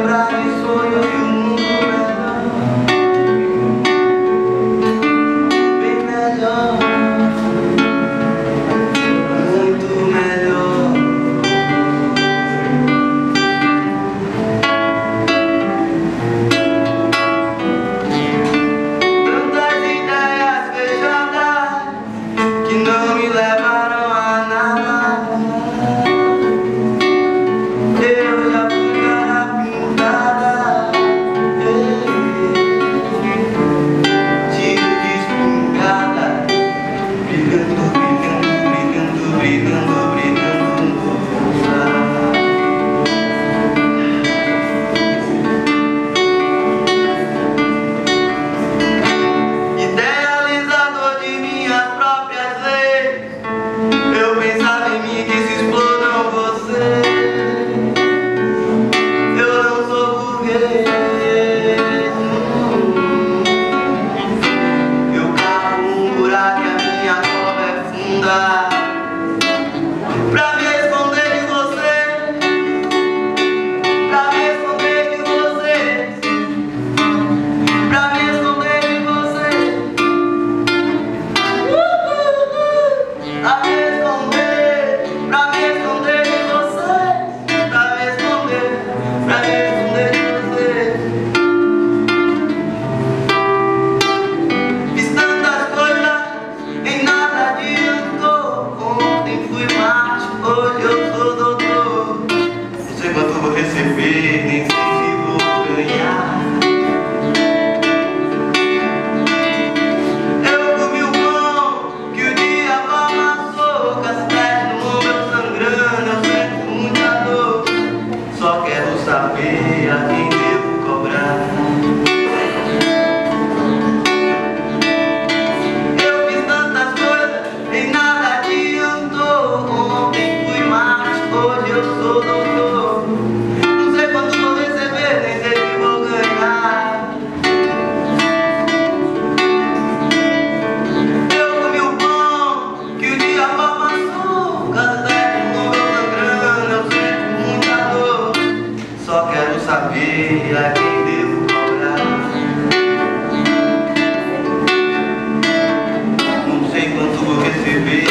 lembrar. A quem devo cobrar. Não sei quanto vou receber,